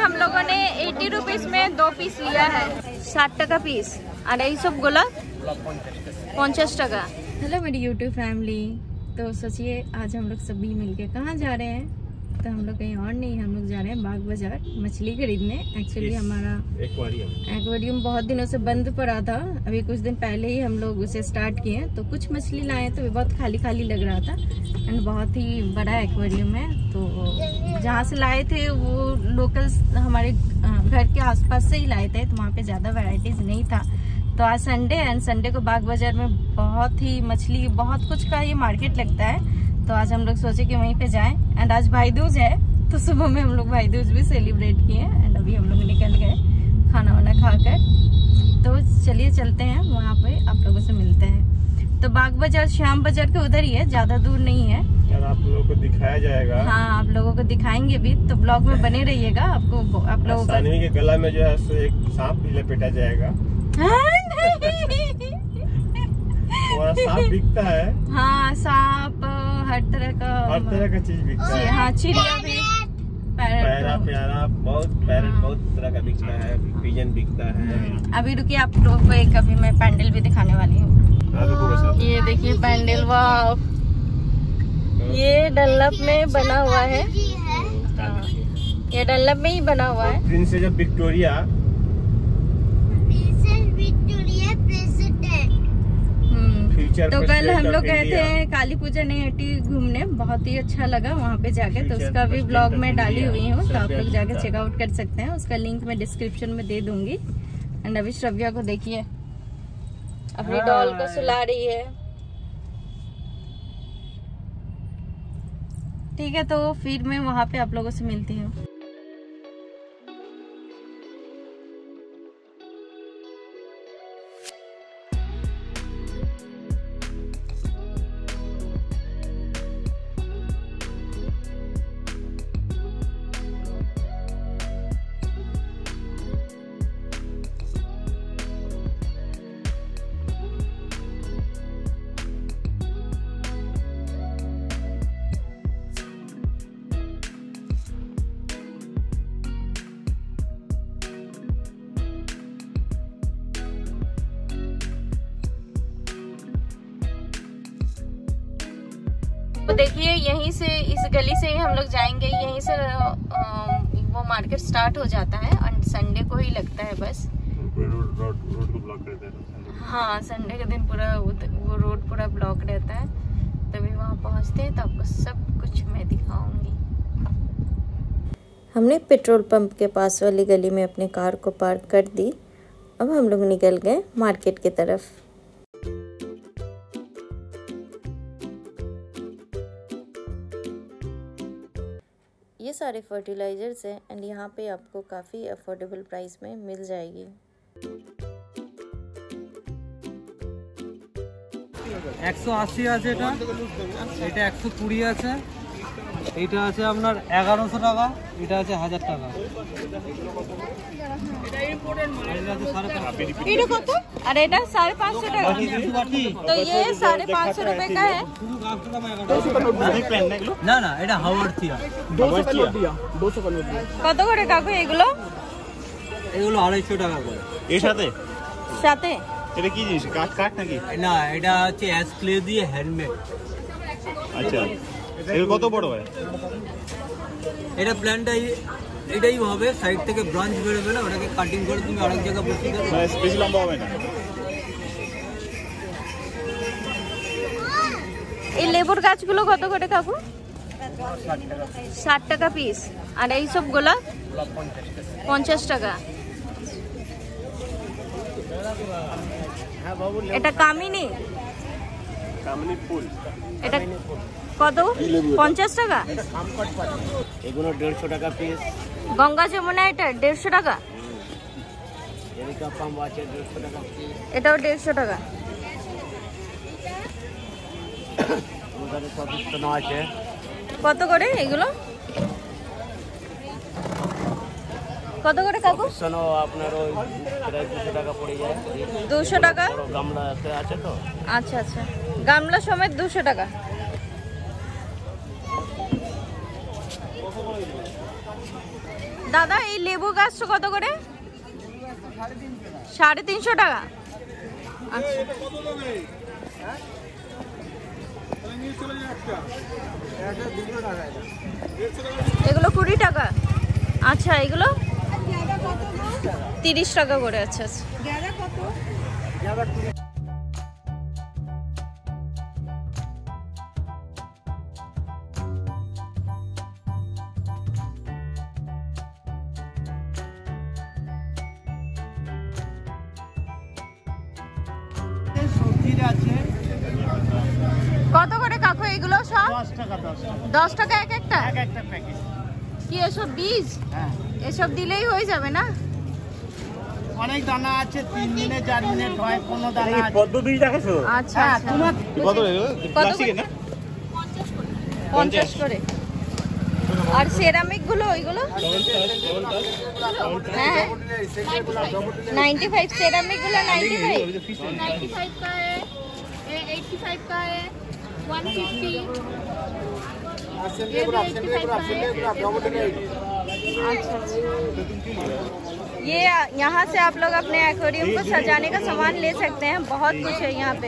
हम लोगों ने एटी रुपीज़ में दो पीस लिया है। साठ टका पीस और यही सब गोला? पचास टका। हेलो मेरी यूट्यूब फैमिली तो सोचिए आज हम लोग सभी मिलके कहाँ जा रहे हैं? तो हम लोग कहीं और नहीं हम लोग जा रहे हैं बाग बाज़ार मछली खरीदने। एक्चुअली हमारा एक्वेरियम बहुत दिनों से बंद पड़ा था। अभी कुछ दिन पहले ही हम लोग उसे स्टार्ट किए हैं। तो कुछ मछली लाए तो बहुत खाली खाली लग रहा था। एंड बहुत ही बड़ा एक्वेरियम है तो जहाँ से लाए थे, वो लोकल हमारे घर के आसपास से ही लाए थे तो वहाँ पे ज़्यादा वेराइटीज़ नहीं था। तो आज संडे एंड संडे को बाग बाज़ार में बहुत ही मछली, बहुत कुछ का ये मार्केट लगता है। तो आज हम लोग सोचे कि वहीं पे जाएँ। एंड आज भाई दूज है तो सुबह में हम लोग भाई दूज भी सेलिब्रेट किए एंड अभी हम लोग निकल गए खाना वाना खाकर। तो चलिए चलते हैं, वहाँ पे आप लोगों से मिलते हैं। तो बाग बाज़ार श्याम बाज़ार के उधर ही है ज़्यादा दूर नहीं है यार आप लोगों को दिखाया जाएगा हाँ आप लोगों को दिखाएँगे भी तो ब्लॉग में बने रहिएगा आपको आप लोगों को के गला में जो है सो एक सांप भी लपेटा जाएगा हाँ। सांप बिकता है हाँ सांप हर तरह का हर तरह का चीज़ बिकता है हाँ चिड़िया भी पैरा प्यारा बहुत पैरट हाँ। बहुत तरह का बिकता है पिजन बिकता है अभी रुकिए आप लोगों को एक अभी मैं पैंडल भी दिखाने वाली हूँ। ये देखिए पैंडल वाह ये डल्लप में बना हुआ है। हाँ, ये डल्लप में ही बना हुआ है। Princess of Victoria. हम्म। तो कल हम लोग गए। थे काली पूजा नई हट्टी घूमने। बहुत ही अच्छा लगा वहाँ पे जाके। तो उसका भी ब्लॉग में डाली हुई हूँ। तो आप लोग जाके चेकआउट कर सकते हैं। उसका लिंक मैं डिस्क्रिप्शन में दे दूँगी। एंड अभी श्रव्या को देखिए। अपनी Hi. डॉल को सुला रही है ठीक है तो फिर मैं वहाँ पे आप लोगों से मिलती हूँ देखिए यहीं से इस गली से ही हम लोग जाएँगे। यहीं से वो मार्केट स्टार्ट हो जाता है। और संडे को ही लगता है बस। है हाँ संडे के दिन पूरा वो रोड पूरा ब्लॉक रहता है। तभी वहाँ पहुँचते हैं तो आपको सब कुछ मैं दिखाऊँगी। हमने पेट्रोल पंप के पास वाली गली में अपनी कार को पार्क कर दी। अब हम लोग निकल गए मार्केट की तरफ़। सारे फर्टिलाइजर्स हैं एंड यहाँ पे आपको काफ़ी अफोर्डेबल प्राइस में मिल जाएगी একশো আশি আছে এটা এটা একশো কুড়ি আছে এটা আছে আপনার এগারোশো টাকা এটা আছে হাজার টাকা। এটা সাড়ে পাঁচশো টাকা। তো কত করে এগুলো? এগুলো আড়াইশো টাকা করে। এর সাথে? সাথে? এটা কি জিনিস কাঠ নাকি? না এটা হচ্ছে অ্যাসক্লে দিয়ে হ্যান্ডমেড আচ্ছা। এর কত বড় হয়? এটা প্ল্যানটাই এটাই হবে সাইড থেকে ব্রাঞ্চ বেরোবে না ওটাকে কাটিং করে তুমি আরেক জায়গায় বসিয়ে দেবে। মানে বেশি লম্বা হবে না। এই লেবুর গাছগুলো কত করে কাকু? ষাট টাকা পিস আর এই সব গোলা পঞ্চাশ টাকা। এটা কামিনী? কামনি ফুল। এটা কত? পঞ্চাশ টাকা? এগুলো দেড়শো টাকা পিস গঙ্গা যমুনা এটা দেড়শো টাকা? আছে দেড়শো টাকা পিস এটাও দেড়শো টাকা। কত করে এগুলো? কত করে কাকু? শোনো আপনার ওই প্রায় দুশো টাকা পড়ে যায়। দুশো টাকা? গামলা আছে তো। আচ্ছা আচ্ছা। গামলা সমেত দুশো টাকা। দাদা, এই লেবু গাছটা কত করে? সাড়ে তিনশো টাকা। আচ্ছা। এগুলো কুড়ি টাকা। আচ্ছা এগুলো? তিরিশ টাকা করে আচ্ছা আচ্ছা। দশ টাকা এক একটা? এক একটা প্যাকেট কি এসব বীজ? হ্যাঁ। এসব দিলেই হয়ে যাবে না? অনেক দানা আছে তিন মিনিট চার মিনিট হয় কোনো দানা আছে। পদ্ম বীজ দেখেছ আচ্ছা, হ্যাঁ, আচ্ছা তোমার কত প্লাস্টিকের না? 50 করে। আর সেরামিকগুলো ওইগুলো? হ্যাঁ, হ্যাঁ। 95 সেরামিকগুলো 95 95 का है 85 का है 150 अच्छा अच्छा ये यहाँ से आप लोग अपने एक्वेरियम को सजाने का सामान ले सकते हैं बहुत कुछ है यहाँ पे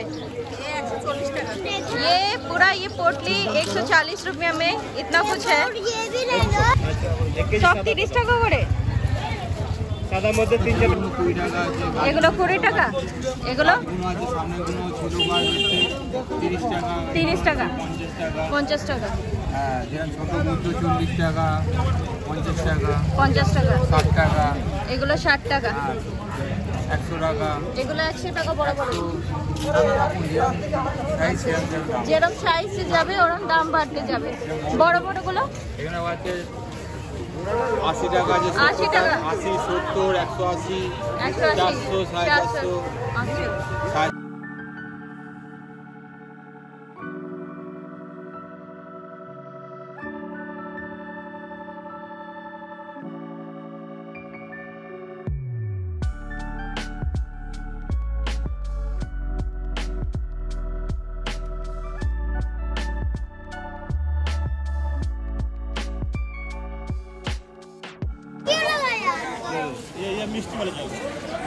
ये पूरा ये पोटली 140 रुपया में इतना कुछ है সব তিরিশ টাকা করে সাদার মধ্যে তিন চার কুড়ি টাকা আছে এগুলো কুড়ি টাকা এগুলো কোনো আছে সামনেগুলো ছোটো গাছ হচ্ছে তিরিশ টাকা তিরিশ টাকা পঞ্চাশ টাকা পঞ্চাশ টাকা হ্যাঁ যেমন ছোটো মধ্যে চল্লিশ টাকা পঞ্চাশ টাকা পঞ্চাশ টাকা। ষাট টাকা। এগুলো ষাট টাকা। একশো টাকা। এগুলো একশো টাকা বড় বড়। যেরকম সাইজ যেরকম যাবে ওরকম দাম বাড়তে যাবে। বড় বড়গুলো এখানে আছে আশি টাকা আছে 80 টাকা। আশি সত্তর একশো আশি একশো আশি চারশো সাড়ে চারশো।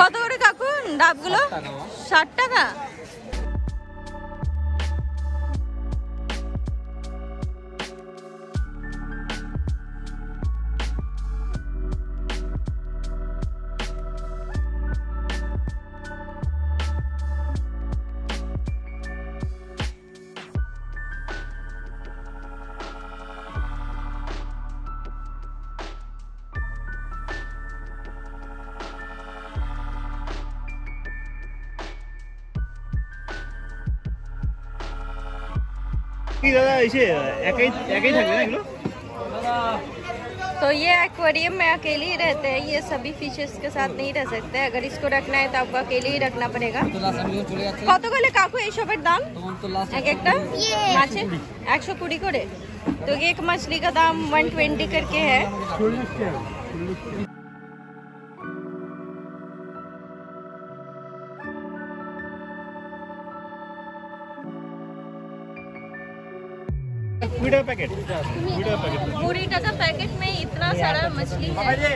কত করে কাকু ডাবগুলো? ষাট টাকা? কি দাদা এসে একাই একাই থাকবে না এগুলো तो ये एक्वेरियम में अकेले ही रहते हैं ये सभी फिशेस के साथ नहीं रह सकते अगर इसको रखना है तो आपको अकेले ही रखना पड़ेगा চলে যাচ্ছে কত করে কাকু এইসবের দাম তখন তো লাস্ট এক একটা মাছে একশো কুড়ি করে तो एक मछली का दाम वन ट्वेंटी करके है Video packet. पूरी का तो पैकेट में इतना सारा मछली है।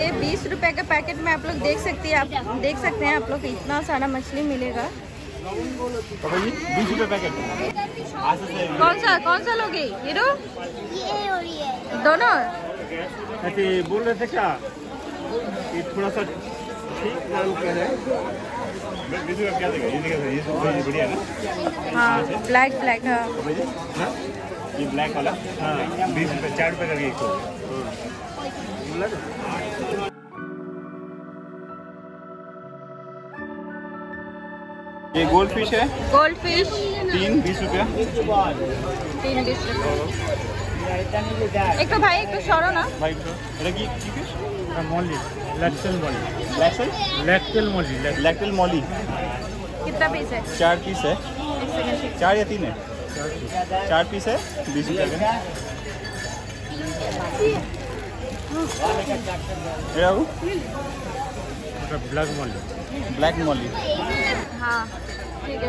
ये बीस रुपए का पैकेट में आप लोग देख सकते हैं आप देख सकते हैं आप लोग इतना सारा मछली मिलेगा। बीस रुपए पैकेट। कौन सा कौन सा लोगे? ये दो दोनों? अच्छा, बोल रहे थे क्या? थोड़ा सा ठीक नाम कह रहे ब्लैक ब्लैक ये ब्लैक हाँ, हाँ। वाला? हाँ बीस रुपये चार रुपये करके एक ये गोल्ड फ़िश है गोल्ड फ़िश तीन बीस रुपया। एक तो भाई एक तो सौरो ना। भाई तो अलग की फ़िश मॉल लैक्टल लैक्टल कितना पीस है? चार पीस है। चार या तीन है? चार पीस है बीस रुपये अच्छा, ब्लैक मॉली। Black Molly. हाँ ठीक है।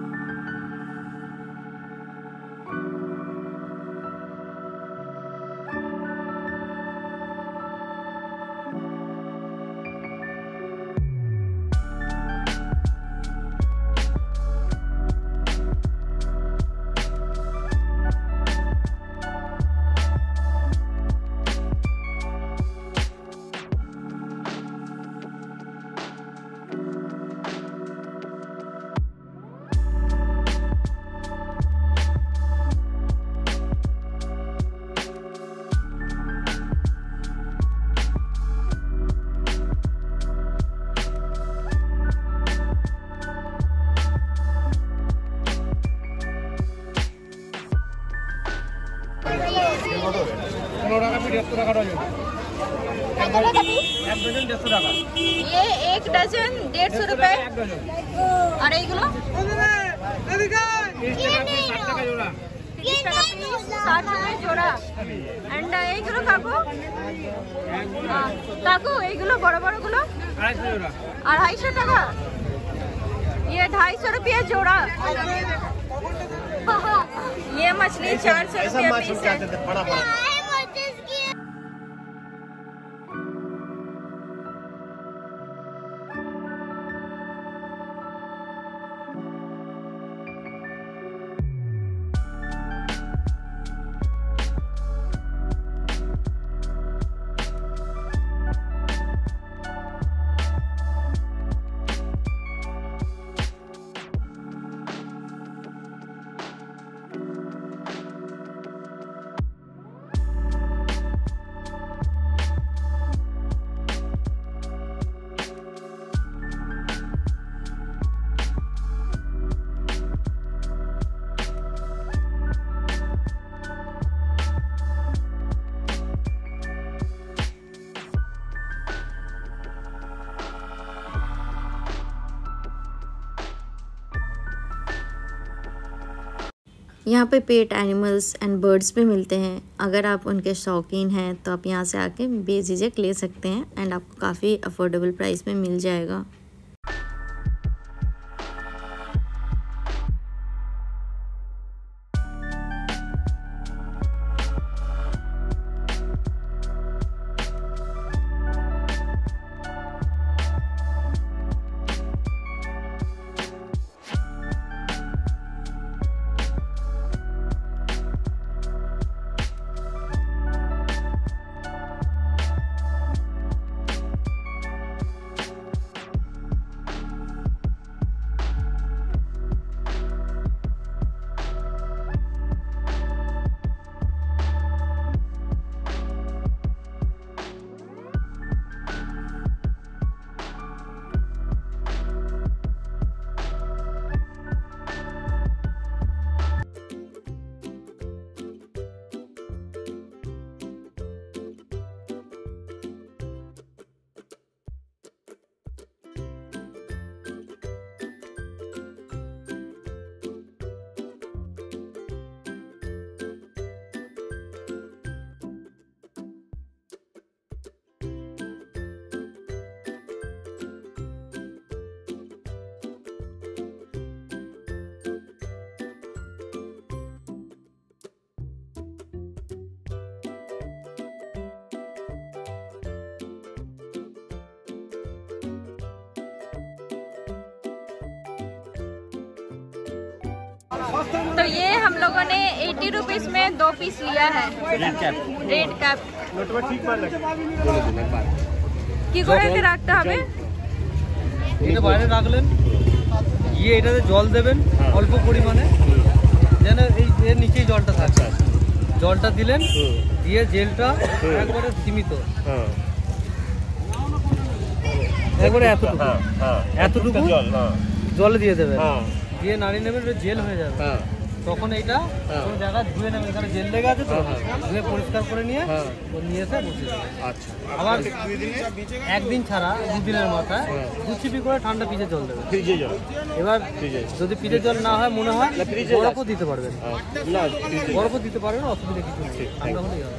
কাকু এইগুলো বড় বড়গুলো আড়াইশো জোড়া अढ़ाई सौ टका ये ढाई सौ रुपये जोड़ा ये मछली चार सौ रुपये पीस है यहाँ पे पेट एनिमल्स एंड बर्ड्स भी मिलते हैं। अगर आप उनके शौकीन हैं तो आप यहाँ से आके बेझिझक ले सकते हैं एंड आपको काफ़ी अफोर्डेबल प्राइस में मिल जाएगा। तो ये हम लोगों ने एटी रुपीस में दो पीस लिया है रेड कैप रेड कैप নোটটা ঠিক পারলে কি করে এতে রাখতে হবে এটা বাইরে রাখলেন গিয়ে এটাতে জল দেবেন অল্প পরিমাণে যেন এই এর নিচেই জলটা থাকে জলটা দিলেন দিয়ে জেলটা একবারে সীমিত হ্যাঁ একবারে এতটুকু হ্যাঁ হ্যাঁ এতটুকু জল হ্যাঁ জলে দিয়ে দেবেন হ্যাঁ দিয়ে নাড়িয়ে নেবেন জেল হয়ে যাবে। হ্যাঁ। তখন এইটা হ্যাঁ। কোনো জায়গায় ধুয়ে নেবেন এখানে জেল লেগে আছে তো? হ্যাঁ। ধুয়ে পরিষ্কার করে নিয়ে হ্যাঁ। ও নিয়ে এসে দেবেন। আচ্ছা। আবার একদিন ছাড়া দুদিনের মাথায় হ্যাঁ। দু চিপি করে ঠান্ডা পিঠে জল জল। এবার যদি পিঠে জল না হয় মনে হয় বরফও দিতে পারবেন। না বরফও দিতে পারবেন অসুবিধা কিছু ঠান্ডা হলেই হবে।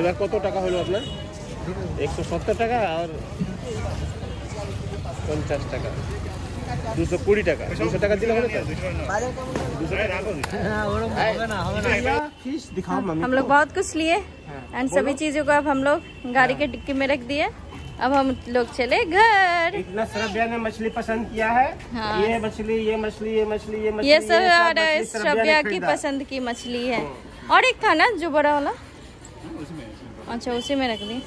এবার কত টাকা হলো আপনার? একশো সত্তর টাকা আর পঞ্চাশ টাকা। দুশো কুড়ি টাকা দুশো টাকা দিলে হবে তো দুশো টাকা হ্যাঁ ওরকম হবে না হবে না फिश दिखाओ मम्मी हम लोग बहुत कुछ लिए एंड सभी चीजों को अब हम लोग गाड़ी के डिक्की में रख दिए अब हम लोग चले घर इतना श्रव्या ने मछली पसंद किया है हाँ। ये मछली ये मछली ये मछली ये मछली ये सब सब और मछली श्रव्या ने श्रव्या की खरीदा। पसंद की मछली है और एक था ना जो बड़ा वाला अच्छा उसी में रख दी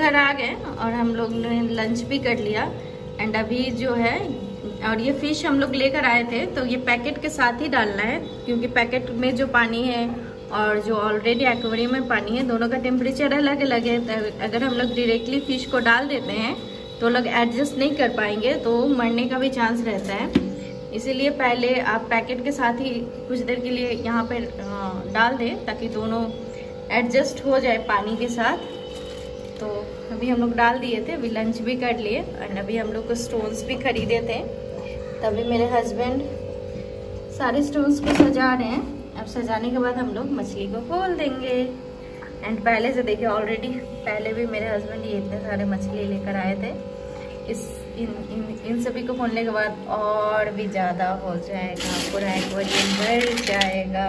घर आ गए और हम लोग ने लंच भी कर लिया। एंड अभी जो है, और ये फ़िश हम लोग लेकर आए थे तो ये पैकेट के साथ ही डालना है, क्योंकि पैकेट में जो पानी है और जो ऑलरेडी एक्वेरियम में पानी है, दोनों का टेम्परेचर अलग अलग है। तो अगर हम लोग डायरेक्टली फ़िश को डाल देते हैं तो लोग एडजस्ट नहीं कर पाएँगे तो मरने का भी चांस रहता है। इसीलिए पहले आप पैकेट के साथ ही कुछ देर के लिए यहाँ पर डाल दें, ताकि दोनों एडजस्ट हो जाए पानी के साथ। तो अभी हम लोग डाल दिए थे, अभी लंच भी कर लिए और अभी हम लोग को स्टोन्स भी खरीदे थे। तभी मेरे हस्बैंड सारे स्टोन्स को सजा रहे हैं। अब सजाने के बाद हम लोग मछली को खोल देंगे। एंड पहले से देखिए ऑलरेडी पहले भी मेरे हस्बैंड ये इतने सारे मछली लेकर आए थे। इस, इन इन इन सभी को खोलने के बाद और भी ज़्यादा हो जाएगा, पूरा एक्वेरियम भर जाएगा।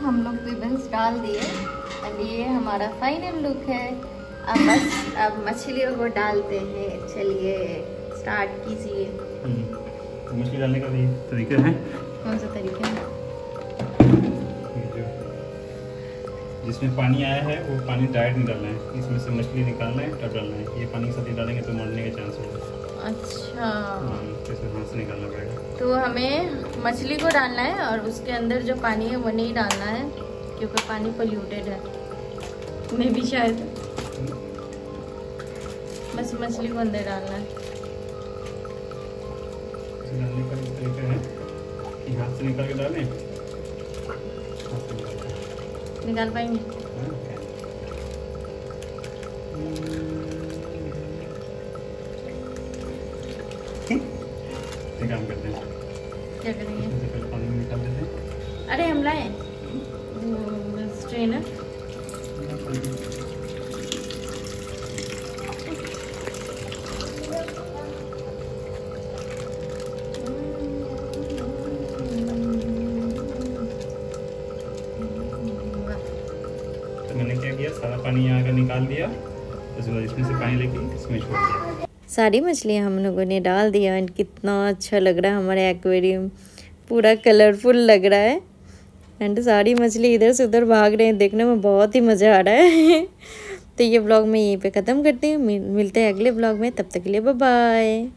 हम लोग रिबन्स डाल दिए। अब ये हमारा फाइनल लुक है। अब बस अब मछलियों को डालते हैं। चलिए स्टार्ट कीजिए। मछली डालने का भी तरीका है। कौन सा तरीका है? जिसमें पानी आया है वो पानी डायरेक्ट नहीं डालना है। इसमें से मछली निकालना है तब डालना है। ये पानी के साथ ही डालेंगे तो मरने के चांस है अच्छा। हाँ, तो इसमें हाथ से निकालना पड़ेगा। तो हमें मछली को डालना है और उसके अंदर जो पानी है वो नहीं डालना है क्योंकि पानी पोल्यूटेड है। मे भी शायद बस मछली को अंदर डालना है। है निकाल पाएँगे? सारा पानी यहाँ का निकाल दिया। उसके बाद इसमें से पानी लेके इसमें छोड़ दिया। सारी मछलियाँ हम लोगों ने डाल दिया। एंड कितना अच्छा लग रहा है हमारा एक्वेरियम। पूरा कलरफुल लग रहा है। एंड सारी मछली इधर से उधर भाग रहे हैं। देखने में बहुत ही मज़ा आ रहा है। तो ये ब्लॉग मैं यहीं पे ख़त्म करती हूँ। मिलते हैं अगले ब्लॉग में। तब तक के लिए बाय